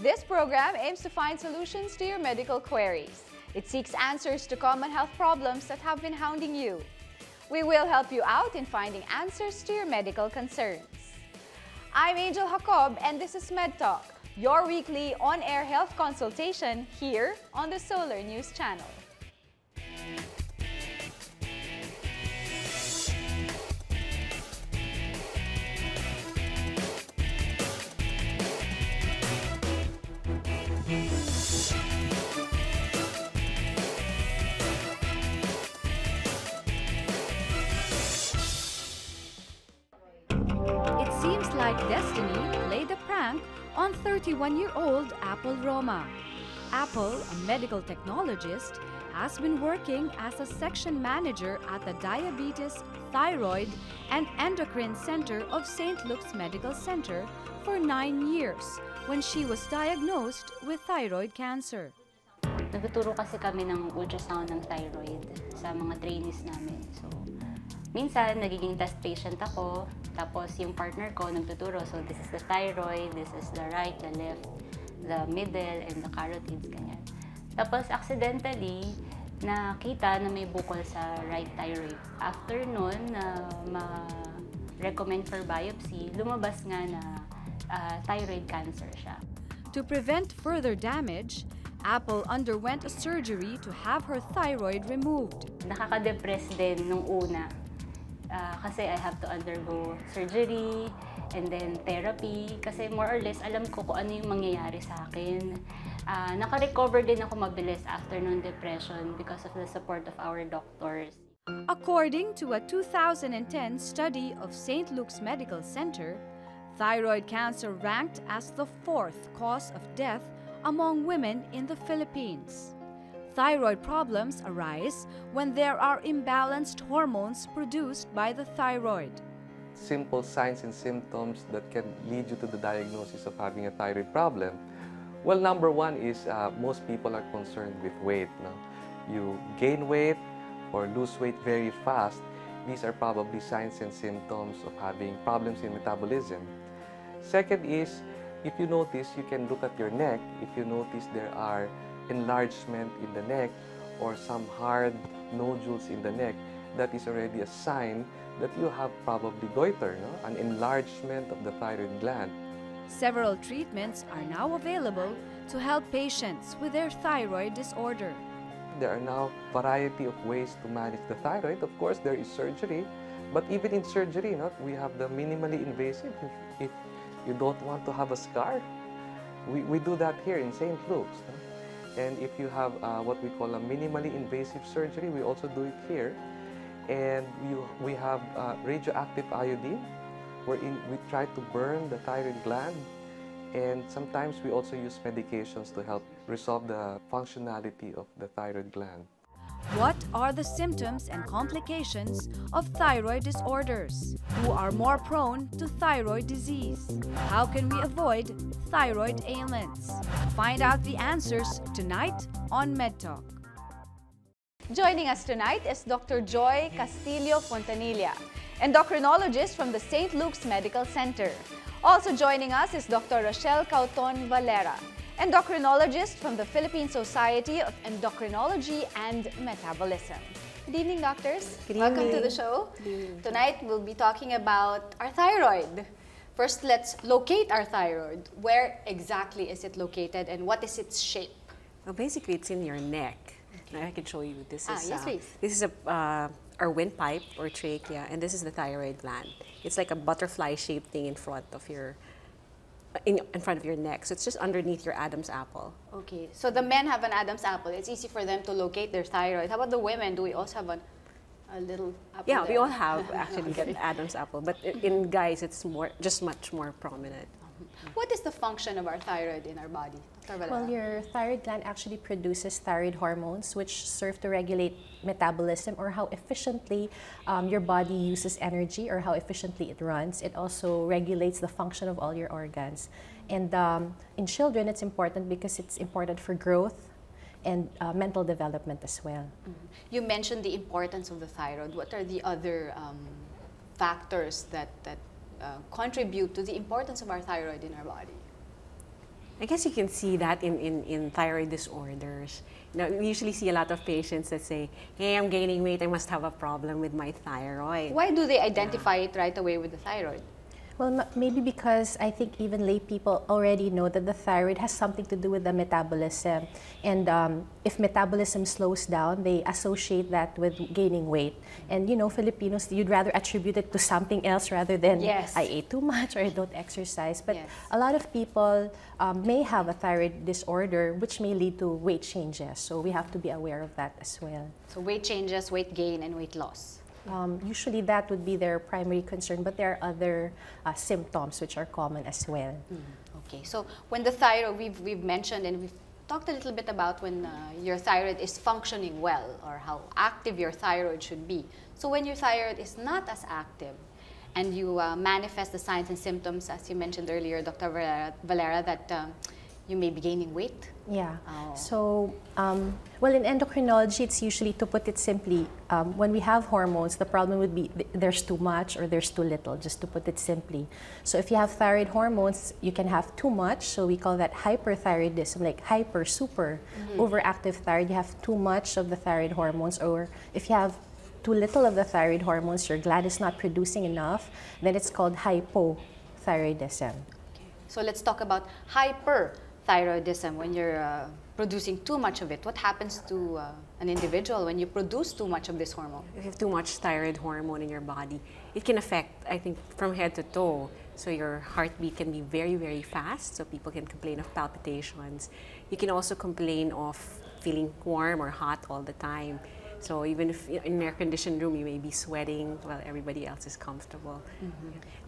This program aims to find solutions to your medical queries. It seeks answers to common health problems that have been hounding you. We will help you out in finding answers to your medical concerns. I'm Angel Jacob and this is Med Talk, your weekly on-air health consultation here on the Solar News Channel. 31-year-old Apple Roma. Apple, a medical technologist, has been working as a section manager at the Diabetes, Thyroid, and Endocrine Center of St. Luke's Medical Center for nine years when she was diagnosed with thyroid cancer. Nagtuturo kasi kami ng ultrasound ng thyroid sa mga trainees namin. So, minsan nagiging test patient ako, tapos yung partner ko nagtuturo. So, this is the thyroid, this is the right, the left, the middle, and the carotids, ganyan. Tapos, accidentally, nakita na may bukol sa right thyroid. After nun, na ma-recommend for biopsy, lumabas nga na ah, thyroid cancer siya. To prevent further damage, Apple underwent a surgery to have her thyroid removed. Nakaka-depress din nung una. Ah, kasi I have to undergo surgery and then therapy. Kasi more or less, alam ko kung ano yung mangyayari sa akin. Ah, naka-recover din ako mabilis after nung depression because of the support of our doctors. According to a 2010 study of St. Luke's Medical Center, thyroid cancer ranked as the fourth cause of death among women in the Philippines. Thyroid problems arise when there are imbalanced hormones produced by the thyroid. simple signs and symptoms that can lead you to the diagnosis of having a thyroid problem? Well, number one is uh, most people are concerned with weight. No? You gain weight or lose weight very fast. These are probably signs and symptoms of having problems in metabolism. Second is, if you notice, you can look at your neck. If you notice there are enlargement in the neck or some hard nodules in the neck, that is already a sign that you have probably goiter, no? an enlargement of the thyroid gland. Several treatments are now available to help patients with their thyroid disorder. There are now variety of ways to manage the thyroid. Of course, there is surgery, but even in surgery, no, we have the minimally invasive. If, if you don't want to have a scar, we, we do that here in St. Luke's. no? And if you have uh, what we call a minimally invasive surgery, we also do it here. And you, we have uh, radioactive iodine, wherein we try to burn the thyroid gland. And sometimes we also use medications to help resolve the functionality of the thyroid gland. What are the symptoms and complications of thyroid disorders? Who are more prone to thyroid disease? How can we avoid thyroid ailments? Find out the answers tonight on MedTalk. Joining us tonight is Dr. Joy Castillo Fontanilla, endocrinologist from the St. Luke's Medical Center. Also joining us is Dr. Rochelle Cauton Valera, endocrinologist from the Philippine Society of Endocrinology and Metabolism. Good evening, doctors. Good Welcome to the show. Tonight we'll be talking about our thyroid. First, let's locate our thyroid. Where exactly is it located and what is its shape? Well, basically, it's in your neck. Now, I can show you. This Ah, is yes, uh, this is a uh, our windpipe or trachea, and this is the thyroid gland. It's like a butterfly-shaped thing in front of your in, in front of your neck. So it's just underneath your Adam's apple. Okay, so the men have an Adam's apple. It's easy for them to locate their thyroid. How about the women? Do we also have an, a little apple? Yeah, we all have actually Okay. get Adam's apple, but in guys, it's more just much more prominent. What is the function of our thyroid in our body? Well, your thyroid gland actually produces thyroid hormones, which serve to regulate metabolism or how efficiently um, your body uses energy or how efficiently it runs. It also regulates the function of all your organs. And um, in children, it's important because it's important for growth and uh, mental development as well. You mentioned the importance of the thyroid. What are the other um, factors that, that uh, contribute to the importance of our thyroid in our body? I guess you can see that in, in, in thyroid disorders. Now, we usually see a lot of patients that say, hey, I'm gaining weight, I must have a problem with my thyroid. Why do they identify it right away with the thyroid? Well, maybe because I think even lay people already know that the thyroid has something to do with the metabolism. And um, if metabolism slows down, they associate that with gaining weight. And you know, Filipinos, you'd rather attribute it to something else rather than Yes. I ate too much or I don't exercise. But Yes. a lot of people um, may have a thyroid disorder, which may lead to weight changes. So we have to be aware of that as well. So weight changes, weight gain, and weight loss. Um, usually that would be their primary concern, but there are other uh, symptoms which are common as well. Okay, so when the thyroid, we've, we've mentioned and we've talked a little bit about when uh, your thyroid is functioning well or how active your thyroid should be. So when your thyroid is not as active and you uh, manifest the signs and symptoms, as you mentioned earlier, Dr. Valera, Valera that um, you may be gaining weight. Yeah. Oh. So, um, well, in endocrinology, it's usually, to put it simply, um, when we have hormones, the problem would be th- there's too much or there's too little, just to put it simply. So, if you have thyroid hormones, you can have too much. So, we call that hyperthyroidism, like hyper, super, overactive thyroid. You have too much of the thyroid hormones. Or if you have too little of the thyroid hormones, your gland is not producing enough, then it's called hypothyroidism. Okay. So let's talk about hyperthyroidism when you're uh, producing too much of it. What happens to uh, an individual when you produce too much of this hormone? If you have too much thyroid hormone in your body, it can affect, I think, from head to toe. So your heartbeat can be very, very fast. So people can complain of palpitations. You can also complain of feeling warm or hot all the time. So even if in an air-conditioned room, you may be sweating while everybody else is comfortable.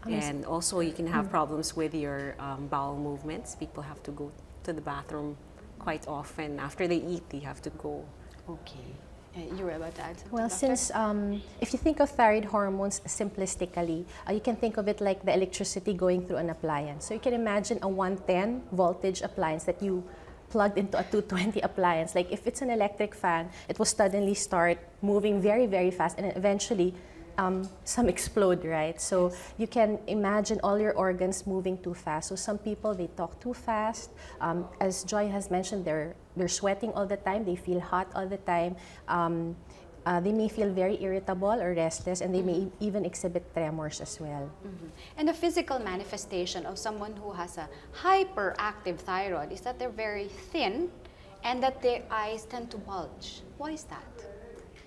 And also, you can have problems with your um, bowel movements. People have to go to the bathroom quite often. After they eat, they have to go. Okay. Uh, you were about to add something, Well, since um, if you think of thyroid hormones simplistically, uh, you can think of it like the electricity going through an appliance. So you can imagine a 110 voltage appliance that you plugged into a 220 appliance. Like if it's an electric fan, it will suddenly start moving very, very fast and eventually um, some explode, right? So you can imagine all your organs moving too fast. So some people they talk too fast. Um, as Joy has mentioned, they're they're sweating all the time. They feel hot all the time. Um, uh, they may feel very irritable or restless, and they may e- even exhibit tremors as well. And the physical manifestation of someone who has a hyperactive thyroid is that they're very thin and that their eyes tend to bulge. Why is that?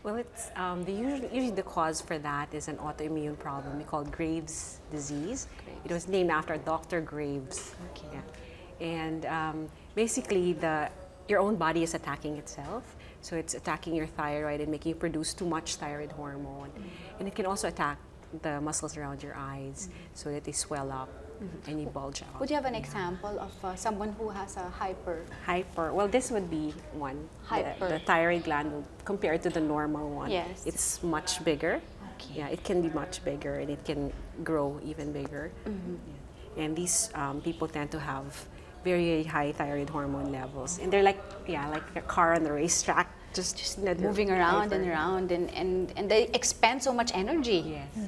Well, it's um, the usually, usually the cause for that is an autoimmune problem we call Graves' disease. It was named after Dr. Graves. Okay. Yeah. And um, basically, the your own body is attacking itself. So it's attacking your thyroid and making you produce too much thyroid hormone. And it can also attack the muscles around your eyes so that they swell up and you bulge out. Would you have an example of uh, someone who has a hyper? Hyper. Well, this would be one. The- Hyper. The, thyroid gland compared to the normal one. Yes. It's much bigger. Okay. Yeah, it can be much bigger and it can grow even bigger. Mm-hmm. Yeah. And these um, people tend to have very, very high thyroid hormone levels. And they're like, yeah, like a car on the racetrack, just, just moving around and around and, and, and they expend so much energy. Yes.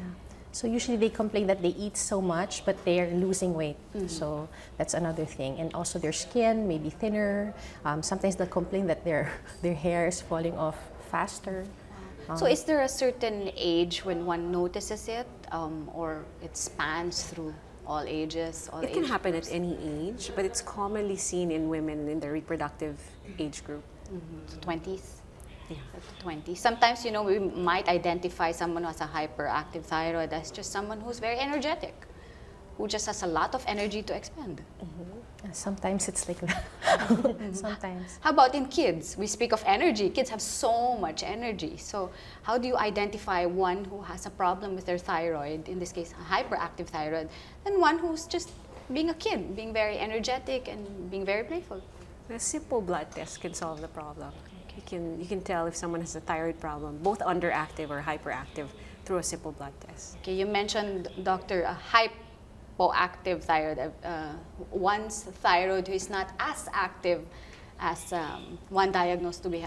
So usually they complain that they eat so much, but they're losing weight. So that's another thing. And also their skin may be thinner. Um, sometimes they'll complain that their their hair is falling off faster. So is there a certain age when one notices it um, or it spans through all ages, all It can happen groups? at any age, but it's commonly seen in women in the reproductive age group. 20s? Yeah. 20. Sometimes, you know, we might identify someone who has a hyperactive thyroid as just someone who's very energetic, who just has a lot of energy to expend. Uh, Sometimes it's like that. Sometimes. How about in kids? We speak of energy. Kids have so much energy. So, how do you identify one who has a problem with their thyroid, in this case, a hyperactive thyroid, and one who's just being a kid, being very energetic and being very playful? A simple blood test can solve the problem. You can, you can tell if someone has a thyroid problem, both underactive or hyperactive, through a simple blood test. Okay, you mentioned, doctor, a hypoactive thyroid, uh, one's thyroid is not as active as um, one diagnosed to be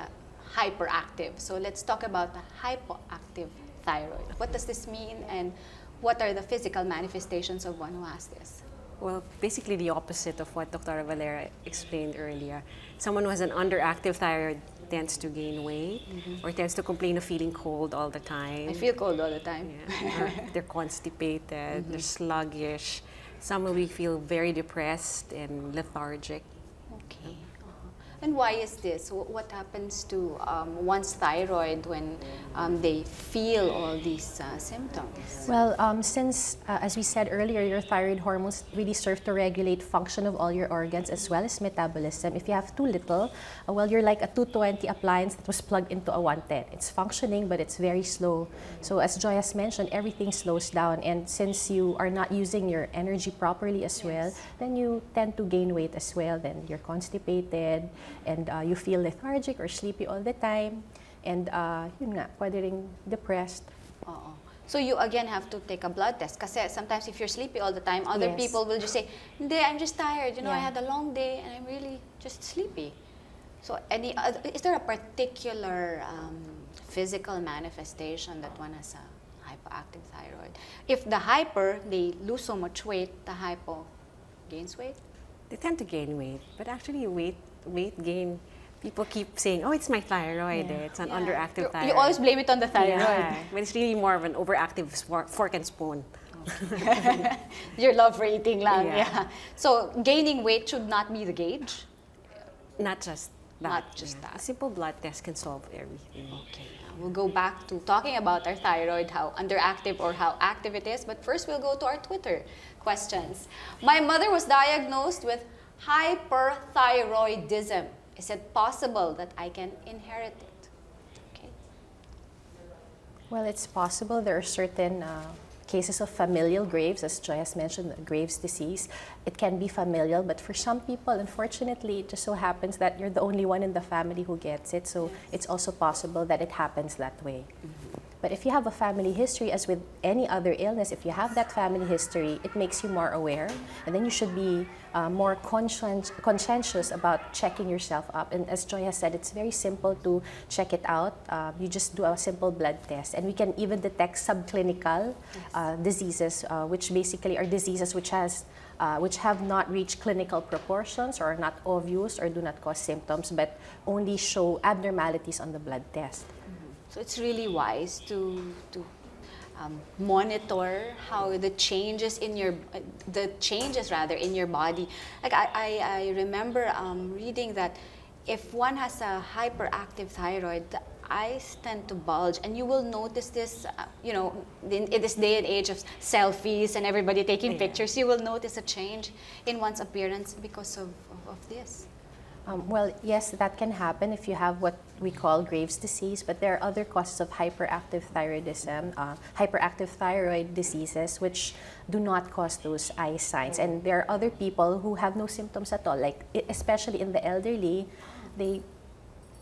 hyperactive. So let's talk about the hypoactive thyroid. What does this mean and what are the physical manifestations of one who has this? Well, basically the opposite of what Dr. Valera explained earlier. Someone who has an underactive thyroid tends to gain weight mm-hmm. or tends to complain of feeling cold all the time. I feel cold all the time. Yeah. They're constipated, they're mm-hmm. sluggish. Some will feel very depressed and lethargic. Okay. And why is this? What happens to um, one's thyroid when um, they feel all these uh, symptoms? Well, um, since, uh, as we said earlier, your thyroid hormones really serve to regulate function of all your organs as well as metabolism. If you have too little, uh, well, you're like a 220 appliance that was plugged into a 110. It's functioning, but it's very slow. So as Joy has mentioned, everything slows down. And since you are not using your energy properly as well, then you tend to gain weight as well. Then you're constipated and uh, you feel lethargic or sleepy all the time. And uh, yun nga, pwede ring depressed. Oo. So you again have to take a blood test kasi sometimes if you're sleepy all the time, other Yes. people will just say, "Hindi, I'm just tired. You know, I had a long day and I'm really just sleepy." So any oth- is there a particular um, physical manifestation that one has a hypoactive thyroid? If the hyper they lose so much weight, the hypo gains weight. They tend to gain weight, but actually weight weight gain, people keep saying, "Oh, it's my thyroid. Yeah. It's an Yeah. underactive You- thyroid." You always blame it on the thyroid. Yeah, but it's really more of an overactive fork and spoon. Your love for eating lang. Yeah. So gaining weight should not be the gauge. Not just that. Not just that. A simple blood test can solve everything. Okay, we'll go back to talking about our thyroid, how underactive or how active it is. But first, we'll go to our Twitter questions. My mother was diagnosed with hyperthyroidism. Is it possible that I can inherit it? Okay. Well, it's possible. There are certain uh, cases of familial Graves, as Joy has mentioned, Graves' disease. It can be familial, but for some people, unfortunately, it just so happens that you're the only one in the family who gets it. So it's also possible that it happens that way. But if you have a family history, as with any other illness, if you have that family history, it makes you more aware, and then you should be uh, more conscien- conscientious about checking yourself up. And as Joy has said, it's very simple to check it out. Uh, you just do a simple blood test, and we can even detect subclinical uh, diseases, uh, which basically are diseases which has uh, which have not reached clinical proportions or are not obvious or do not cause symptoms, but only show abnormalities on the blood test. So it's really wise to to um, monitor how the changes in your uh, the changes rather in your body. Like I I, I remember um, reading that if one has a hyperactive thyroid, the eyes tend to bulge, and you will notice this. Uh, you know, in, in this day and age of selfies and everybody taking Yeah. pictures, you will notice a change in one's appearance because of, of, of this. Um, well, yes, that can happen if you have what we call Graves' disease, but there are other causes of hyperactive thyroidism, uh, hyperactive thyroid diseases, which do not cause those eye signs. And there are other people who have no symptoms at all, like especially in the elderly, they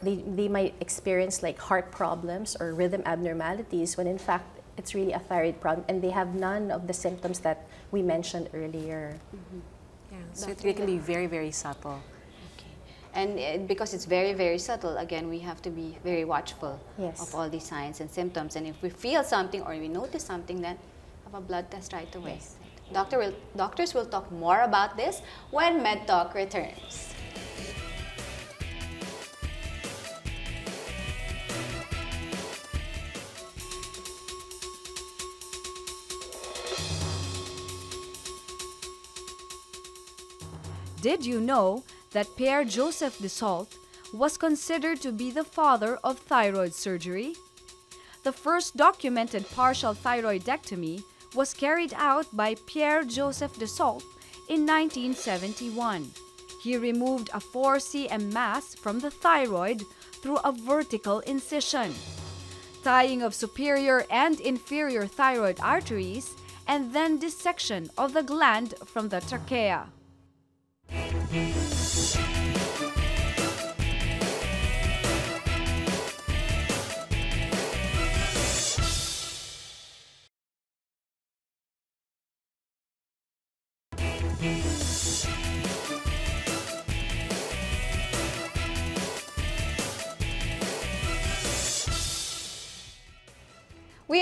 they, they might experience like heart problems or rhythm abnormalities when in fact it's really a thyroid problem and they have none of the symptoms that we mentioned earlier. Yeah, so it, it can be very, very subtle. Okay. And uh, because it's very, very subtle, again, we have to be very watchful Yes. of all these signs and symptoms. And if we feel something or we notice something, then have a blood test right away. Yes. Doctor will, doctors will talk more about this when Med Talk returns. Did you know that Pierre Joseph Desault was considered to be the father of thyroid surgery? The first documented partial thyroidectomy was carried out by Pierre Joseph Desault in 1971. He removed a 4 cm mass from the thyroid through a vertical incision, tying of superior and inferior thyroid arteries, and then dissection of the gland from the trachea. We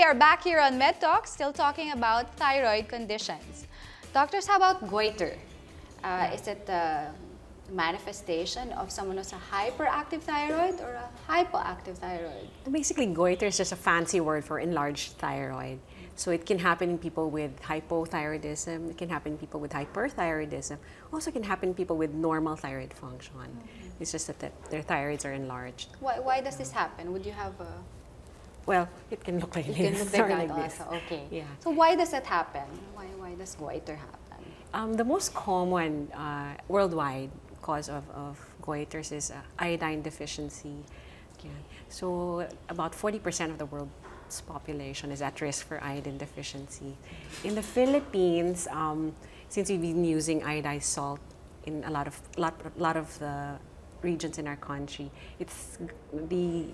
are back here on Med Talk, still talking about thyroid conditions. Doctors, how about goiter? Uh, is it a manifestation of someone who's a hyperactive thyroid or a hypoactive thyroid? Basically, goiter is just a fancy word for enlarged thyroid. So it can happen in people with hypothyroidism, it can happen in people with hyperthyroidism, also can happen in people with normal thyroid function. Mm-hmm. It's just that their thyroids are enlarged. Why, why does this happen? Would you have a... Well, it can look like It this. can look like that like this. also. Okay. Yeah. So why does that happen? Why, why does goiter happen? Um, the most common uh, worldwide cause of, of goiters is uh, iodine deficiency. Yeah. So about 40% of the world's population is at risk for iodine deficiency. In the Philippines, um, since we've been using iodized salt in a lot of lot, lot of the regions in our country, it's the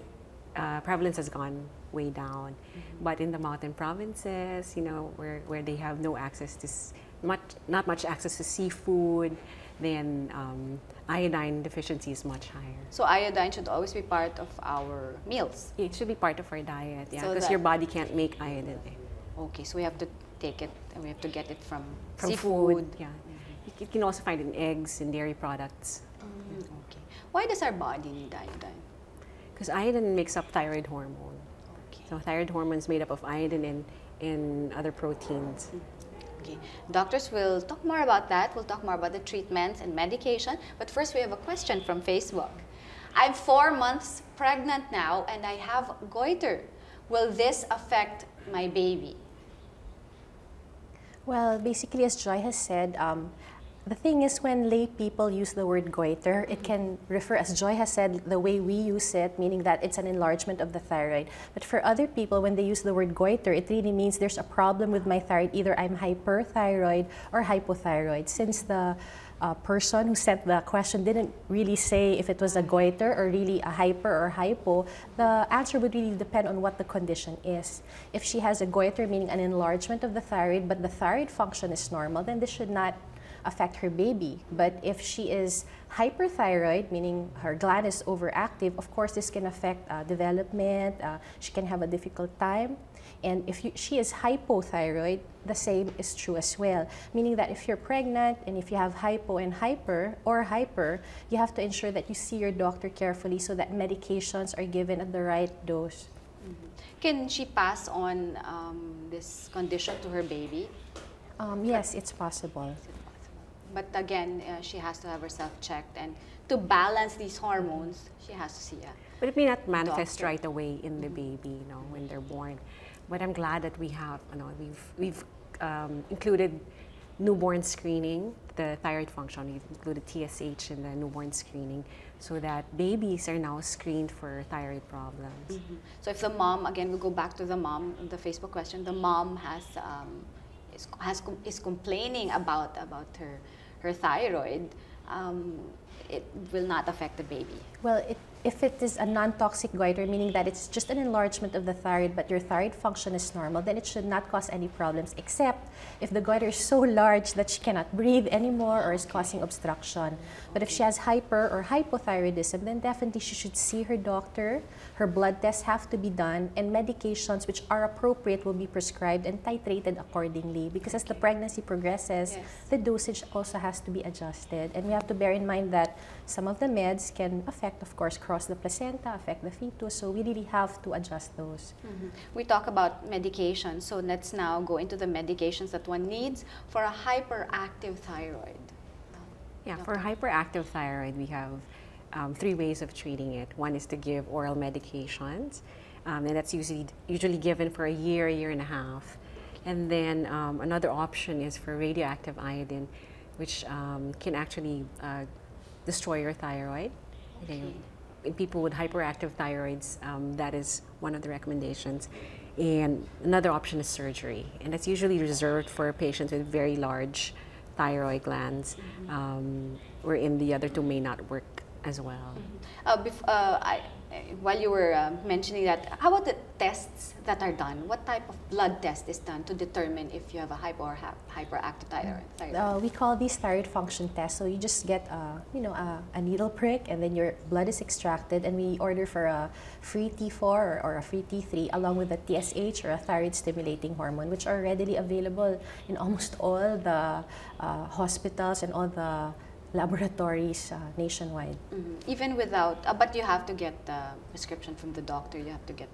uh, prevalence has gone way down. But in the mountain provinces, you know, where, where they have no access to much, not much access to seafood, then um, iodine deficiency is much higher. So iodine should always be part of our meals. It should be part of our diet, yeah, because that- your body can't make iodine Okay, so we have to take it and we have to get it from, from seafood. food. Yeah, you, can also find it in eggs and dairy products. Mm, okay. Why does our body need iodine? Because iodine makes up thyroid hormone. Okay. So thyroid hormone is made up of iodine and, and other proteins. Okay. Doctors will talk more about that. We'll talk more about the treatments and medication. But first, we have a question from Facebook. I'm four months pregnant now and I have goiter. Will this affect my baby? Well, basically, as Joy has said, um, the thing is when lay people use the word goiter, it can refer, as Joy has said, the way we use it, meaning that it's an enlargement of the thyroid. But for other people, when they use the word goiter, it really means there's a problem with my thyroid. Either I'm hyperthyroid or hypothyroid. Since the uh, person who sent the question didn't really say if it was a goiter or really a hyper or hypo, the answer would really depend on what the condition is. If she has a goiter, meaning an enlargement of the thyroid, but the thyroid function is normal, then this should not affect her baby. But if she is hyperthyroid, meaning her gland is overactive, of course this can affect uh, development, uh, she can have a difficult time. And if you, she is hypothyroid, the same is true as well. Meaning that if you're pregnant and if you have hypo and hyper or hyper, you have to ensure that you see your doctor carefully so that medications are given at the right dose. Can she pass on um, this condition to her baby? Um, yes, it's possible. Is it possible? But again, uh, she has to have herself checked. And to balance these hormones, she has to see a But it may not manifest Doctor. right away in the baby, you know, when they're born. But I'm glad that we have, you know, we've we've um, included newborn screening, the thyroid function. We've included TSH in the newborn screening, so that babies are now screened for thyroid problems. So if the mom, again, we'll go back to the mom, the Facebook question. The mom has um, is, has is complaining about about her her thyroid. Um, it will not affect the baby. Well, it, if it is a non-toxic goiter, meaning that it's just an enlargement of the thyroid, but your thyroid function is normal, then it should not cause any problems, except if the goiter is so large that she cannot breathe anymore or is causing obstruction. But if she has hyper or hypothyroidism, then definitely she should see her doctor. Her blood tests have to be done, and medications which are appropriate will be prescribed and titrated accordingly. Because as the pregnancy progresses, Yes. the dosage also has to be adjusted. And we have to bear in mind that some of the meds can affect, of course, cross the placenta, affect the fetus. So we really have to adjust those. We talk about medications, so let's now go into the medications that one needs for a hyperactive thyroid. Yeah, for hyperactive thyroid, we have um, three ways of treating it. One is to give oral medications, um, and that's usually usually given for a year, a year and a half. And then um, another option is for radioactive iodine, which um, can actually uh, destroy your thyroid. Okay. In people with hyperactive thyroids, um, that is one of the recommendations. And another option is surgery, and that's usually reserved for patients with very large thyroid glands, um, wherein the other two may not work as well. Uh, bef- uh, I, while you were uh, mentioning that, how about the tests that are done? What type of blood test is done to determine if you have a hypo or hyperactive thyroid? thyroid? Uh, we call these thyroid function tests. So you just get a, you know, a, a needle prick, and then your blood is extracted, and we order for a free T4 or, or a free T3, along with a TSH or a thyroid stimulating hormone, which are readily available in almost all the uh, hospitals and all the laboratories uh, nationwide. Mhm. Even without, uh, but you have to get the prescription from the doctor. You have to get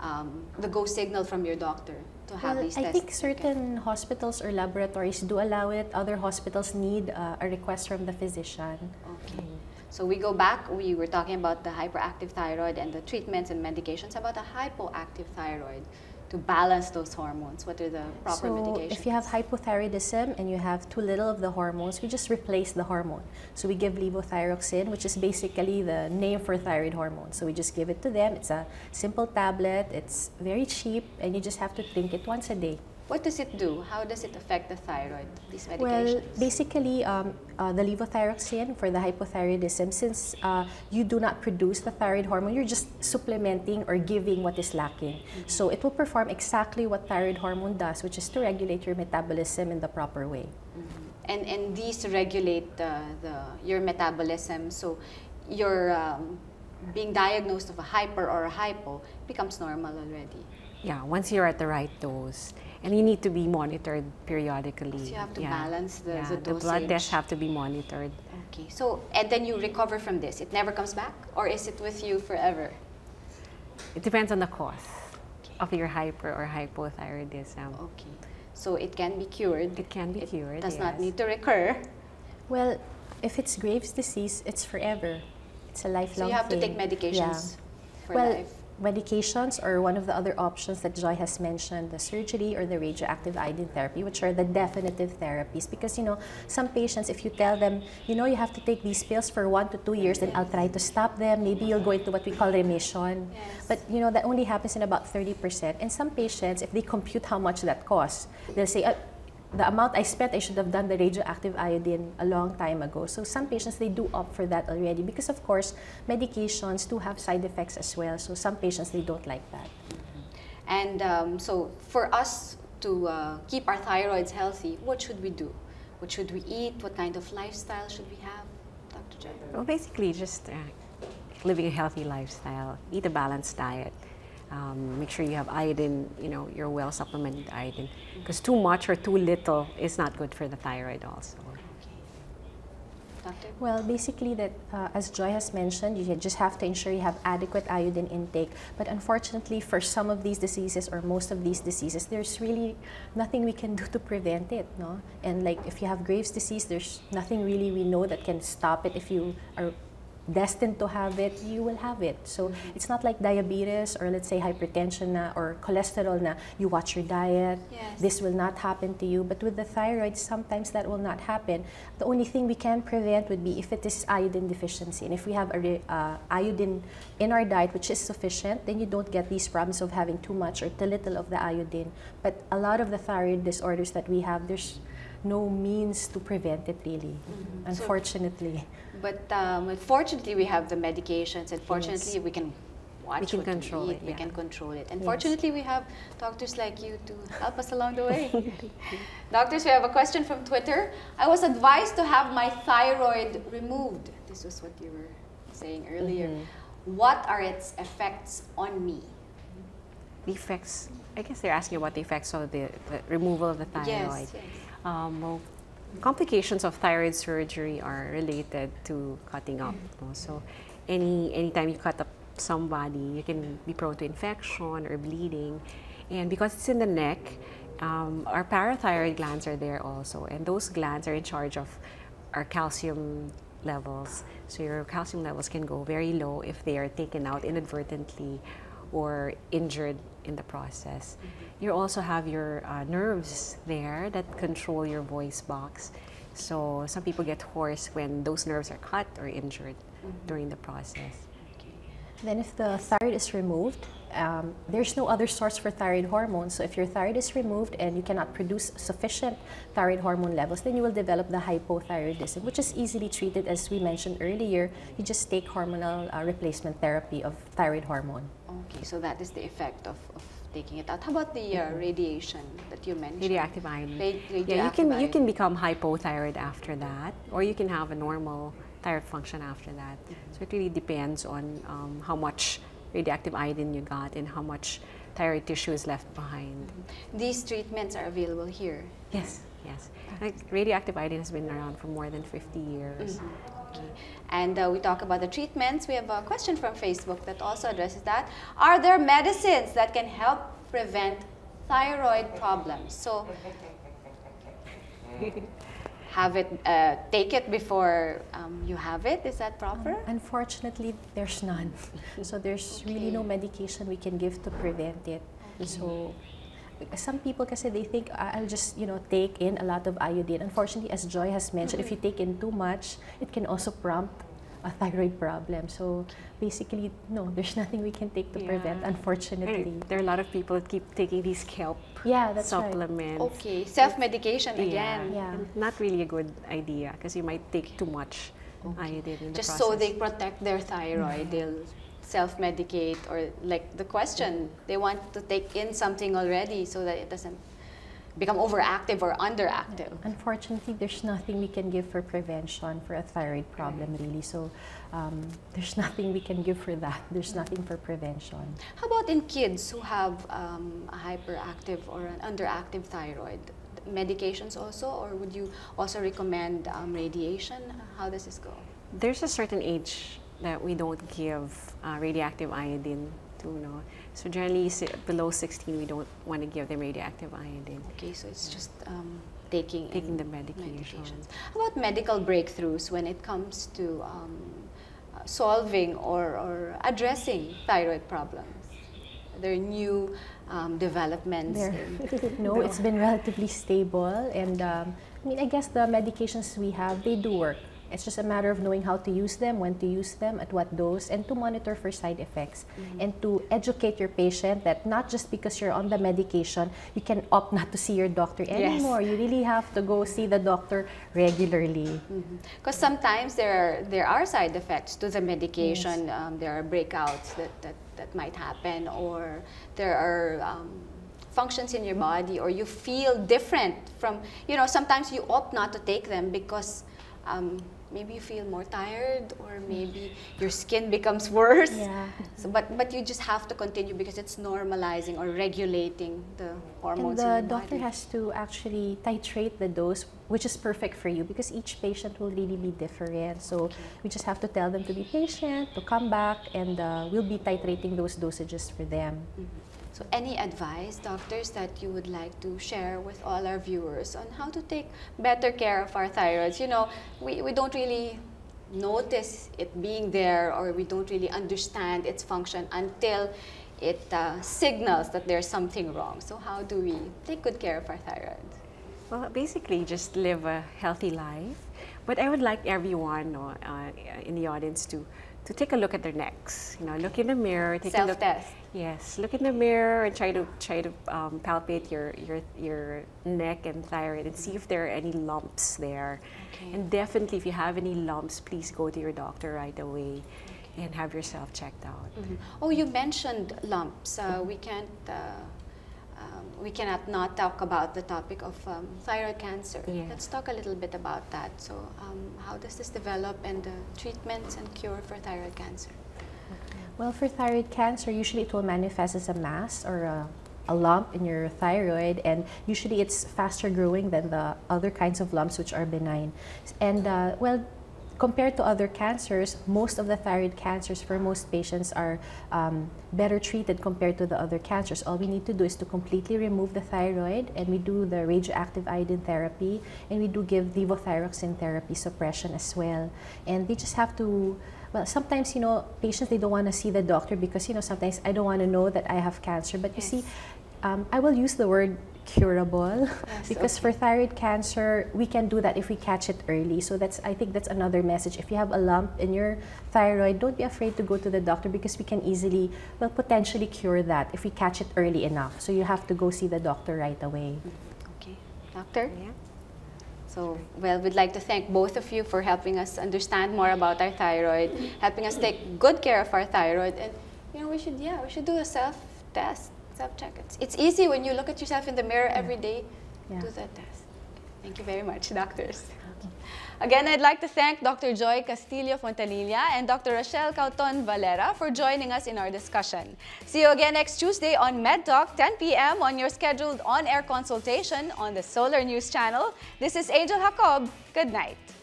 um, the go signal from your doctor to have Well, these I tests. think Okay. certain hospitals or laboratories do allow it. Other hospitals need uh, a request from the physician. Okay. So we go back, we were talking about the hyperactive thyroid and the treatments and medications about the hypoactive thyroid to balance those hormones. What are the proper so medications? if you have hypothyroidism and you have too little of the hormones, we just replace the hormone. So we give levothyroxine, which is basically the name for thyroid hormone. So we just give it to them. It's a simple tablet. It's very cheap, and you just have to drink it once a day. What does it do? How does it affect the thyroid, these medications? Well, basically, um, uh, the levothyroxine for the hypothyroidism, since uh, you do not produce the thyroid hormone, you're just supplementing or giving what is lacking. So it will perform exactly what thyroid hormone does, which is to regulate your metabolism in the proper way. and and these regulate the, the your metabolism so your um, being diagnosed of a hyper or a hypo becomes normal already Yeah, once you're at the right dose. And you need to be monitored periodically. So you have to yeah. balance the- yeah, the the blood tests have to be monitored. okay so and then you recover from this it never comes back or is it with you forever It depends on the cause of your hyper or hypothyroidism. okay so it can be cured It can be It cured. does not need to recur Well, if it's Graves' disease, it's forever. It's a lifelong. so lifelong you have to take medications for well, life medications or one of the other options that Joy has mentioned, the surgery or the radioactive iodine therapy, which are the definitive therapies. Because, you know, some patients, if you tell them, you know, you have to take these pills for one to two years, then I'll try to stop them. Maybe you'll go into what we call remission. Yes. But, you know, that only happens in about 30%. And some patients, if they compute how much that costs, they'll say, uh, the amount I spent, I should have done the radioactive iodine a long time ago. So some patients, they do opt for that already because, of course, medications do have side effects as well. So some patients, they don't like that. And um, so, for us to uh, keep our thyroids healthy, what should we do? What should we eat? What kind of lifestyle should we have, Dr. Joy? Well, basically, just uh, living a healthy lifestyle, eat a balanced diet. Um, make sure you have iodine, you know, you're well supplemented iodine. Because too much or too little is not good for the thyroid also. Doctor? Well, basically, that uh, as Joy has mentioned, you just have to ensure you have adequate iodine intake. But unfortunately, for some of these diseases or most of these diseases, there's really nothing we can do to prevent it, no? And like if you have Graves' disease, there's nothing really we know that can stop it. If you are destined to have it, you will have it. So it's not like diabetes or let's say hypertension na, or cholesterol na you watch your diet, Yes. this will not happen to you. But with the thyroid, sometimes that will not happen. The only thing we can prevent would be if it is iodine deficiency. And if we have a re- uh, iodine in our diet, which is sufficient, then you don't get these problems of having too much or too little of the iodine. But a lot of the thyroid disorders that we have, there's no means to prevent it really, So- unfortunately. But um, fortunately, we have the medications, and fortunately, we can watch can what control we it, eat. We can control it. And Yes. fortunately, we have doctors like you to help us along the way. Doctors, we have a question from Twitter. I was advised to have my thyroid removed. This was what you were saying earlier. Mm-hmm. What are its effects on me? The effects, I guess they're asking about the effects of the, the removal of the thyroid. Yes, yes. Um, well, complications of thyroid surgery are related to cutting up. no? So, any anytime you cut up somebody, you can be prone to infection or bleeding, and because it's in the neck, um, our parathyroid glands are there also, and those glands are in charge of our calcium levels. So your calcium levels can go very low if they are taken out inadvertently or injured in the process. You also have your uh, nerves there that control your voice box. So some people get hoarse when those nerves are cut or injured during the process. Then if the thyroid is removed, um, there's no other source for thyroid hormone. So if your thyroid is removed and you cannot produce sufficient thyroid hormone levels, then you will develop the hypothyroidism, which is easily treated, as we mentioned earlier. You just take hormonal uh, replacement therapy of thyroid hormone. Okay, so that is the effect of, of taking it out. How about the uh, radiation that you mentioned? Radioactive iodine. Ra- yeah, you radioactive can you can become hypothyroid after that, or you can have a normal thyroid function after that. So it really depends on um, how much radioactive iodine you got and how much thyroid tissue is left behind. These treatments are available here. Yes, yes. Like radioactive iodine has been around for more than 50 years. Okay. And uh, we talk about the treatments. We have a question from Facebook that also addresses that. Are there medicines that can help prevent thyroid problems? So, have it, uh, take it before um, you have it. Is that proper? Unfortunately, there's none. so there's really no medication we can give to prevent it. So some people kasi they think "Ah, I'll just you know take in a lot of iodine. Unfortunately, as Joy has mentioned, if you take in too much, it can also prompt a thyroid problem. So basically, no, there's nothing we can take to prevent. Unfortunately, And there are a lot of people that keep taking these kelp yeah, that's right. supplements. Okay, self-medication again. Yeah. And Not really a good idea because you might take too much iodine in the Just process. so they protect their thyroid, they'll self-medicate or like the question, they want to take in something already so that it doesn't become overactive or underactive. Unfortunately, there's nothing we can give for prevention for a thyroid problem, really. So um, there's nothing we can give for that. There's nothing for prevention. How about in kids who have um, a hyperactive or an underactive thyroid? Medications also, or would you also recommend um, radiation? How does this go? There's a certain age that we don't give uh, radioactive iodine to, no. So generally, below 16, we don't want to give them radioactive iodine. Okay, so it's just um, taking Taking the medication. medications. How about medical breakthroughs when it comes to um, uh, solving or, or addressing thyroid problems? Are there new um, developments? There. no, it's been relatively stable, and um, I mean, I guess the medications we have they do work. It's just a matter of knowing how to use them, when to use them, at what dose, and to monitor for side effects, and to educate your patient that not just because you're on the medication, you can opt not to see your doctor anymore. You really have to go see the doctor regularly. Because sometimes there are, there are side effects to the medication. Um, there are breakouts that, that, that might happen, or there are um, functions in your body, or you feel different from, you know, sometimes you opt not to take them because um, maybe you feel more tired, or maybe your skin becomes worse. Yeah. So, but, but you just have to continue because it's normalizing or regulating the hormones And the doctor body. has to actually titrate the dose, which is perfect for you because each patient will really be different. So we just have to tell them to be patient, to come back, and uh, we'll be titrating those dosages for them. So, any advice, doctors, that you would like to share with all our viewers on how to take better care of our thyroids? You know, we, we don't really notice it being there or we don't really understand its function until it uh, signals that there's something wrong. So, how do we take good care of our thyroid? Well, basically, just live a healthy life. But I would like everyone uh, in the audience to to take a look at their necks. You know, look in the mirror. Take a look. Self-test. Yes, look in the mirror and try to try to um, palpate your, your your neck and thyroid and see if there are any lumps there. Okay. And definitely, if you have any lumps, please go to your doctor right away and have yourself checked out. Oh, you mentioned lumps. Uh, we can't. Uh, um, we cannot not talk about the topic of um, thyroid cancer. Yes. Let's talk a little bit about that. So, um, how does this develop and the treatments and cure for thyroid cancer? Well, for thyroid cancer, usually it will manifest as a mass or a, a lump in your thyroid, and usually it's faster growing than the other kinds of lumps, which are benign. And uh, well, compared to other cancers, most of the thyroid cancers for most patients are um, better treated compared to the other cancers. All we need to do is to completely remove the thyroid, and we do the radioactive iodine therapy, and we do give levothyroxine therapy suppression as well. And they just have to well, sometimes, you know, patients, they don't want to see the doctor because, you know, sometimes I don't want to know that I have cancer. But you see, um, I will use the word curable Yes, because for thyroid cancer we can do that if we catch it early so that's i think that's another message if you have a lump in your thyroid don't be afraid to go to the doctor because we can easily well potentially cure that if we catch it early enough so you have to go see the doctor right away Okay. Doctor? Yeah. So, well, we'd like to thank both of you for helping us understand more about our thyroid, helping us take good care of our thyroid. And, you know, we should, yeah, we should do a self-test, self-check. It's, it's easy when you look at yourself in the mirror every day, Yeah. do that test. Thank you very much, doctors. Again, I'd like to thank Dr. Joy Castillo Fontanilla and Dr. Rochelle Cauton Valera for joining us in our discussion. See you again next Tuesday on Med Talk, 10 p.m. on your scheduled on-air consultation on the Solar News Channel. This is Angel Jacob. Good night.